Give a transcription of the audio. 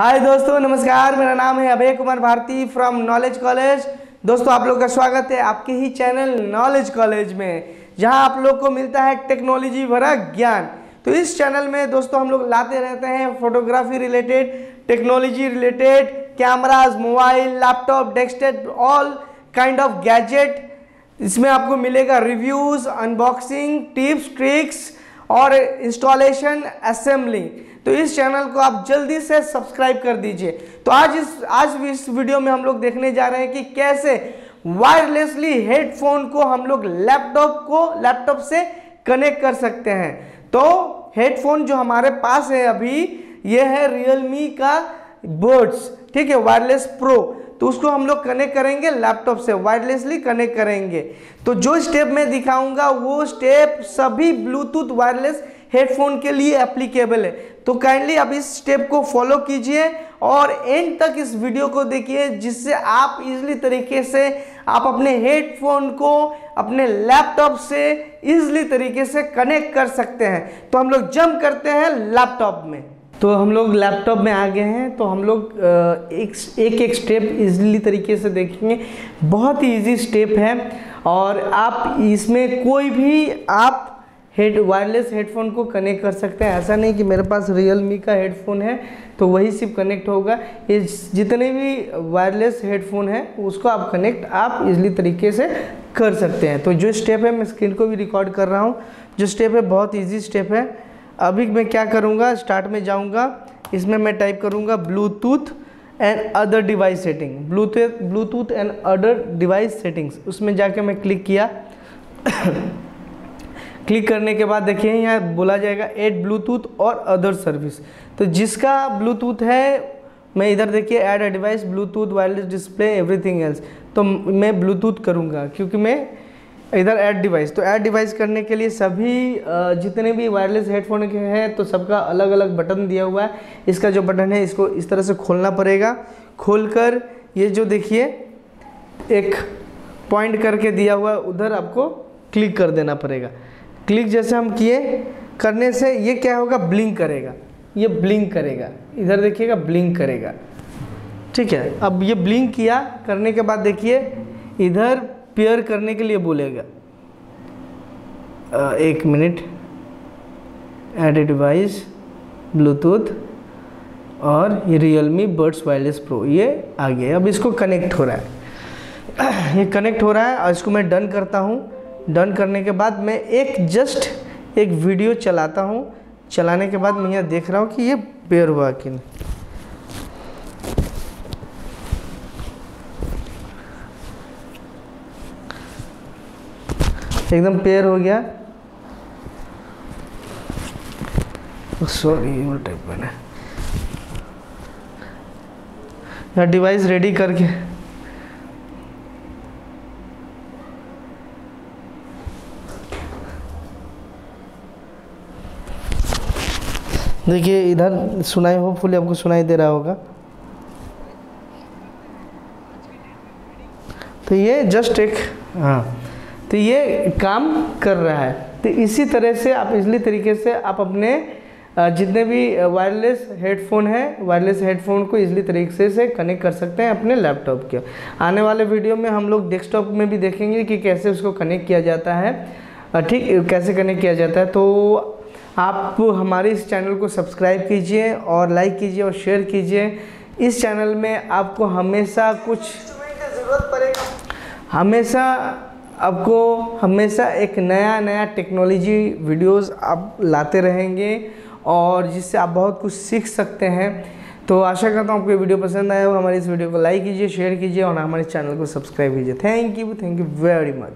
हाय दोस्तों, नमस्कार। मेरा नाम है Abhay Kumar Bharti from knowledge college दोस्तों, आप लोग का स्वागत है आपके ही चैनल नॉलेज कॉलेज में, जहाँ आप लोग को मिलता है टेक्नोलॉजी भरा ज्ञान। तो इस चैनल में दोस्तों, हम लोग लाते रहते हैं photography related technology related cameras mobile laptop desktop all kind of gadget इसमें आपको मिलेगा रिव्यूज़ अनबॉक्सिंग टिप्स ट्रिक्स और इंस्टॉलेशन असेंबलिंग तो इस चैनल को आप जल्दी से सब्सक्राइब कर दीजिए। तो आज इस आज इस वीडियो में हम लोग देखने जा रहे हैं कि कैसे वायरलेसली हेडफोन को हम लोग लैपटॉप को लैपटॉप से कनेक्ट कर सकते हैं। तो हेडफोन जो हमारे पास है अभी, ये है रियलमी का बर्ड्स ठीक है वायरलेस प्रो तो उसको हम लोग कनेक्ट करेंगे लैपटॉप से वायरलेसली कनेक्ट करेंगे। तो जो स्टेप मैं दिखाऊँगा, वो स्टेप सभी ब्लूटूथ वायरलेस हेडफोन के लिए एप्लीकेबल है। तो काइंडली आप इस स्टेप को फॉलो कीजिए और एंड तक इस वीडियो को देखिए, जिससे आप इजली तरीके से आप अपने हेडफोन को अपने लैपटॉप से इजली तरीके से कनेक्ट कर सकते हैं। तो हम लोग जंप करते हैं लैपटॉप में। तो हम लोग लैपटॉप में आ गए हैं। तो हम लोग एक एक एक स्टेप इजीली तरीके से देखेंगे। बहुत ही इजी स्टेप है। और आप इसमें कोई भी, आप हेड वायरलेस हेडफोन को कनेक्ट कर सकते हैं। ऐसा नहीं कि मेरे पास रियल मी का हेडफोन है तो वही सिर्फ़ कनेक्ट होगा। ये जितने भी वायरलेस हेडफोन है, उसको आप कनेक्ट आप इजली तरीके से कर सकते हैं। तो जो स्टेप है, मैं स्क्रीन को भी रिकॉर्ड कर रहा हूँ। जो स्टेप है, बहुत ईजी स्टेप है। अभी मैं क्या करूँगा स्टार्ट में जाऊँगा। इसमें मैं टाइप करूँगा Bluetooth and other device setting Bluetooth Bluetooth and other device settings उसमें जाके मैं क्लिक किया। क्लिक करने के बाद देखिए, यहाँ बोला जाएगा एड ब्लूटूथ और अदर सर्विस तो जिसका ब्लूटूथ है, मैं इधर देखिए add a device Bluetooth wireless display everything else तो मैं ब्लूटूथ करूँगा, क्योंकि मैं इधर ऐड डिवाइस तो ऐड डिवाइस करने के लिए सभी जितने भी वायरलेस हेडफोन के हैं तो सबका अलग अलग बटन दिया हुआ है। इसका जो बटन है, इसको इस तरह से खोलना पड़ेगा। खोलकर ये जो देखिए, एक पॉइंट करके दिया हुआ है, उधर आपको क्लिक कर देना पड़ेगा। क्लिक जैसे हम किए, करने से ये क्या होगा? ब्लिंक करेगा। ये ब्लिंक करेगा। इधर देखिएगा, ब्लिंक करेगा। ठीक है? अब ये ब्लिंक किया, करने के बाद देखिए, इधर पेयर करने के लिए बोलेगा। एक मिनट। एड डिवाइस ब्लूटूथ और ये रियलमी बर्ड्स वायरलेस प्रो ये आ गया। अब इसको कनेक्ट हो रहा है। ये कनेक्ट हो रहा है, और इसको मैं डन करता हूँ। डन करने के बाद मैं एक जस्ट एक वीडियो चलाता हूँ। चलाने के बाद मैं यहाँ देख रहा हूँ कि ये पेयर हुआ कि नहीं। एकदम पेयर हो गया। सॉरी टाइप मैंने यहाँ डिवाइस रेडी करके देखिए, इधर सुनाई होपफुली आपको सुनाई दे रहा होगा। तो ये जस्ट एक हाँ तो ये काम कर रहा है। तो इसी तरह से आप इसलिए तरीके से आप अपने जितने भी वायरलेस हेडफोन है वायरलेस हेडफोन को इजली तरीके से कनेक्ट कर सकते हैं अपने लैपटॉप के। आने वाले वीडियो में हम लोग डेस्कटॉप में भी देखेंगे कि कैसे उसको कनेक्ट किया जाता है। ठीक, कैसे कनेक्ट किया जाता है। तो आप हमारे इस चैनल को सब्सक्राइब कीजिए और लाइक कीजिए और शेयर कीजिए। इस चैनल में आपको हमेशा कुछ हमेशा आपको हमेशा एक नया नया टेक्नोलॉजी वीडियोस आप लाते रहेंगे और जिससे आप बहुत कुछ सीख सकते हैं। तो आशा करता हूँ आपको ये वीडियो पसंद आया हो। हमारी इस वीडियो को लाइक कीजिए, शेयर कीजिए और हमारे चैनल को सब्सक्राइब कीजिए। Thank you thank you very much